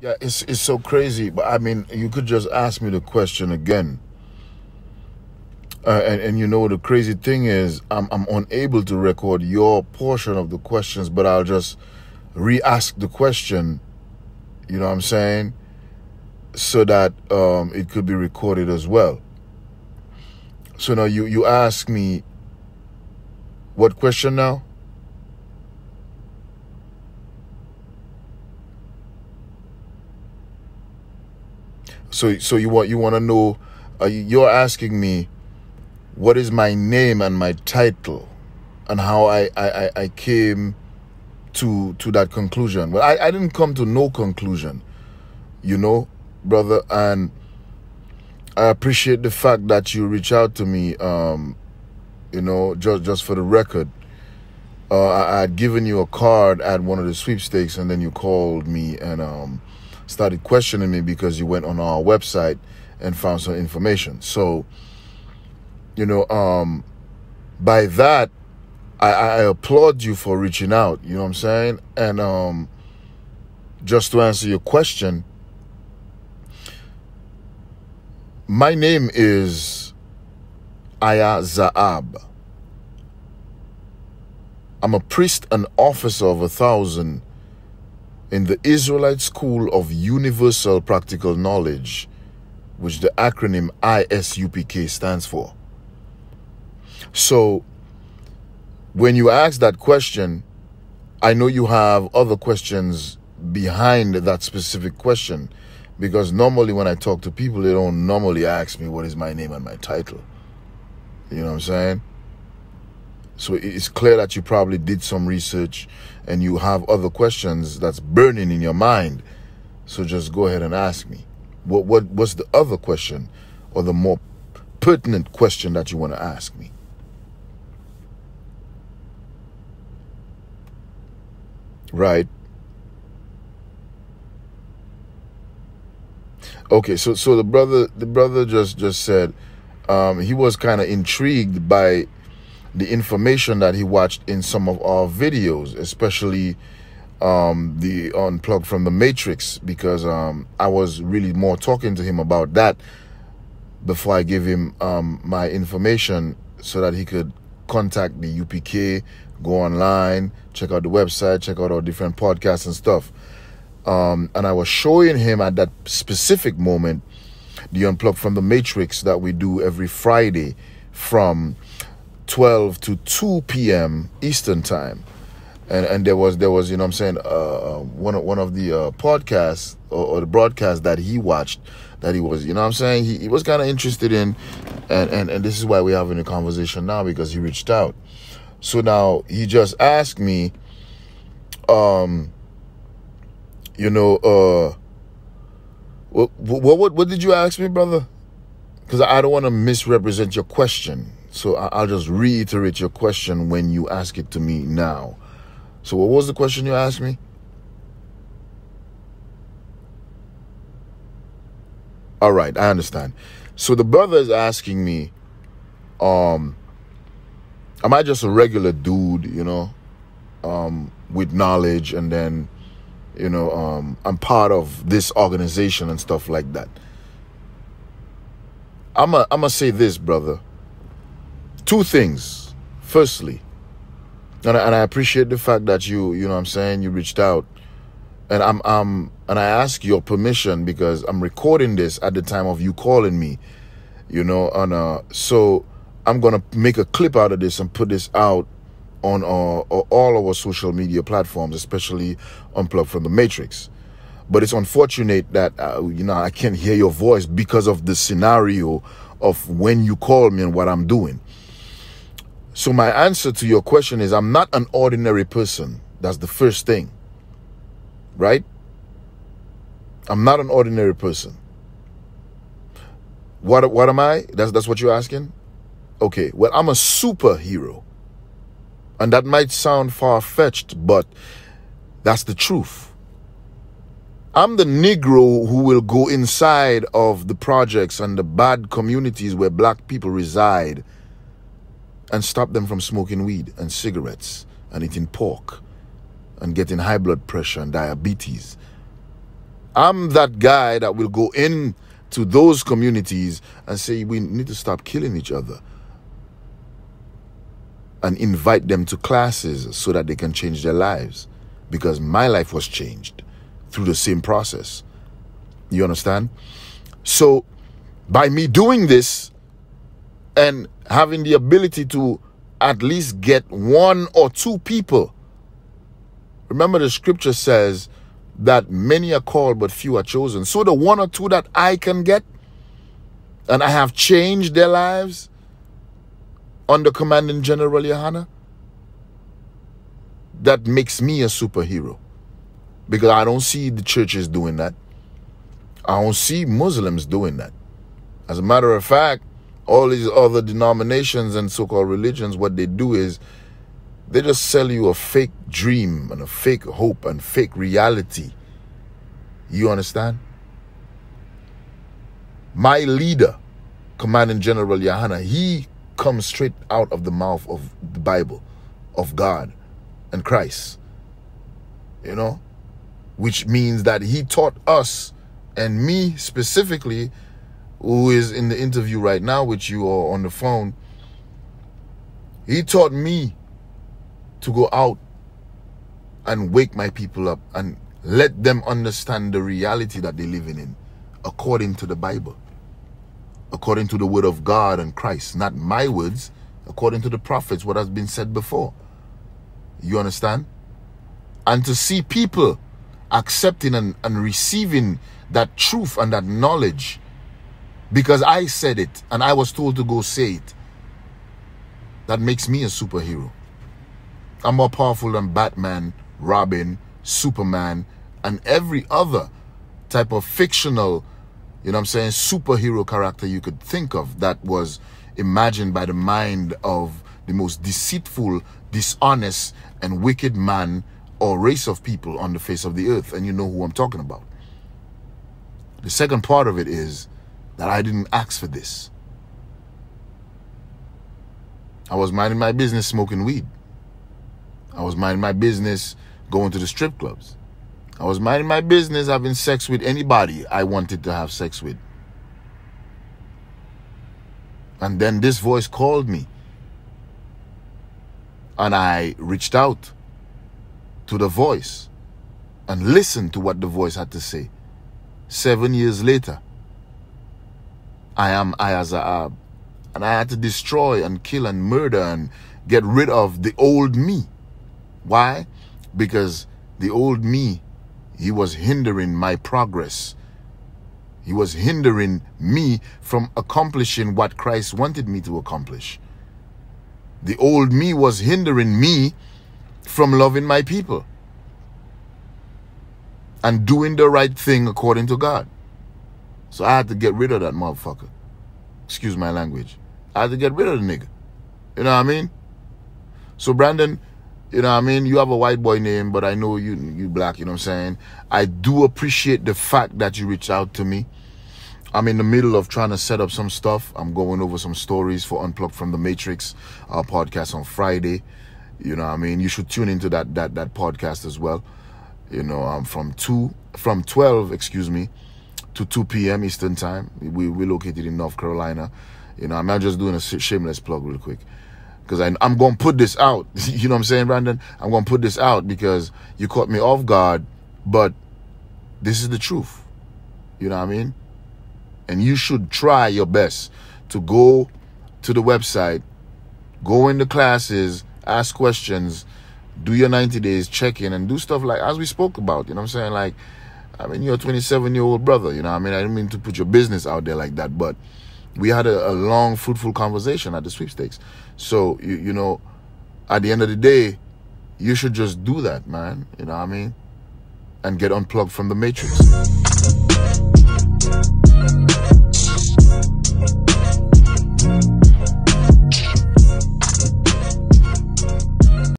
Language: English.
Yeah, it's it's so crazy. But I mean, you could just ask me the question again. Uh, and and you know the crazy thing is, I'm I'm unable to record your portion of the questions, but I'll just re-ask the question. You know what I'm saying? So that um, it could be recorded as well. So now you you ask me what question now? So so you want you want to know? Uh, you're asking me what is my name and my title, and how I I, I came to to that conclusion. Well, I, I didn't come to no conclusion, you know, brother, and I appreciate the fact that you reach out to me. Um, you know, just just for the record, uh, I, had given you a card at one of the sweepstakes, and then you called me and um, started questioning me because you went on our website and found some information. So, you know, um, by that, I, I applaud you for reaching out. You know what I'm saying? And um, just to answer your question, my name is Aya Zaab. I'm a priest and officer of a thousand in the Israelite School of Universal Practical Knowledge, which the acronym ISUPK stands for. So, when you ask that question, I know you have other questions behind that specific question because normally when I talk to people, they don't normally ask me what is my name and my title. You know what I'm saying? So it's clear that you probably did some research and you have other questions that's burning in your mind. So just go ahead and ask me. What what what's the other question or the more pertinent question that you want to ask me? Right. Okay, so so the brother the brother just just said um, he was kind of intrigued by the information that he watched in some of our videos, especially um, the unplug from the Matrix, because um, I was really more talking to him about that before I gave him um, my information so that he could contact the UPK, go online, check out the website, check out our different podcasts and stuff. Um, and I was showing him at that specific moment the unplug from the Matrix that we do every Friday from 12 to 2 p.m. Eastern time. And and there was there was you know I'm saying uh, uh, one of one of the uh, podcasts or, or, the broadcast that he watched that he was you know I'm saying he, he was kind of interested in and, and and this is why we're having a conversation now because he reached out. So now he just asked me um you know uh what what what, did you ask me brother? Cuz I don't want to misrepresent your question. So I'll just reiterate your question when you ask it to me now. So what was the question you asked me? All right, I understand. So the brother is asking me, um, am I just a regular dude, you know, um, with knowledge and then, you know, um, I'm part of this organization and stuff like that. I'm a, I'm gonna say this, brother two things. Firstly, and I, and I appreciate the fact that you, you know I'm saying, you reached out. And I'm um and I ask your permission because I'm recording this at the time of you calling me, you know, and uh so I'm gonna make a clip out of this and put this out on uh, all our social media platforms, especially Unplugged from the Matrix. But it's unfortunate that, uh, you know, I can't hear your voice because of the scenario of when you call me and what I'm doing. So my answer to your question is I'm not an ordinary person. That's the first thing. Right? I'm not an ordinary person. What what am I? That's that's what you're asking? Okay. Well, I'm a superhero. And that might sound far-fetched, but that's the truth. I'm the Negro who will go inside of the projects and the bad communities where black people reside and stop them from smoking weed and cigarettes and eating pork and getting high blood pressure and diabetes. I'm that guy that will go in to those communities and say we need to stop killing each other and invite them to classes so that they can change their lives because my life was changed through the same process. You understand? So, by me doing this and having the ability to at least get one or two people, remember the scripture says that many are called but few are chosen. So, the one or two that I can get and I have changed their lives under commanding General Yahanna, that makes me a superhero because I don't see the churches doing that. I don't see Muslims doing that. As a matter of fact, all these other denominations and so called religions, what they do is they just sell you a fake dream and a fake hope and fake reality. You understand? My leader, Commanding General Yahanna, he comes straight out of the mouth of the Bible, of God and Christ. You know? which means that he taught us and me specifically, who is in the interview right now with you or on the phone, he taught me to go out and wake my people up and let them understand the reality that they're living in according to the Bible, according to the word of God and Christ, not my words, according to the prophets, what has been said before. You understand? And to see people accepting and, and receiving that truth and that knowledge because I said it and I was told to go say it. That makes me a superhero. I'm more powerful than Batman, Robin, Superman, and every other type of fictional, you know what I'm saying, superhero character you could think of that was imagined by the mind of the most deceitful, dishonest, and wicked man or race of people on the face of the earth, and you know who I'm talking about. The second part of it is that I didn't ask for this. I was minding my business smoking weed. I was minding my business going to the strip clubs. I was minding my business having sex with anybody I wanted to have sex with. And then this voice called me. And I reached out to the voice and listened to what the voice had to say. Seven years later, I am Ayaza'ab. And I had to destroy and kill and murder and get rid of the old me. Why? Because the old me, he was hindering my progress. He was hindering me from accomplishing what Christ wanted me to accomplish. The old me was hindering me from loving my people and doing the right thing according to God. So I had to get rid of that motherfucker. Excuse my language. I had to get rid of the nigga. You know what I mean? So Brandon, you know what I mean? You have a white boy name, but I know you you black, you know what I'm saying? I do appreciate the fact that you reached out to me. I'm in the middle of trying to set up some stuff. I'm going over some stories for Unplugged from the Matrix, our podcast on Friday. You know what I mean? You should tune into that that that podcast as well. You know, um, from two from 12, excuse me, to 2 p.m. Eastern time. We we located in North Carolina. You know, I'm not just doing a shameless plug real quick. Because I'm going to put this out. you know what I'm saying, Brandon? I'm going to put this out because you caught me off guard, but this is the truth. You know what I mean? And you should try your best to go to the website, go into classes, ask questions, do your 90 days, check in, and do stuff like as we spoke about. You know what I'm saying? Like, I mean, you're a 27 year old brother. You know, I mean, I didn't mean to put your business out there like that, but we had a, a long, fruitful conversation at the sweepstakes. So, you, you know, at the end of the day, you should just do that, man. You know what I mean? And get unplugged from the matrix.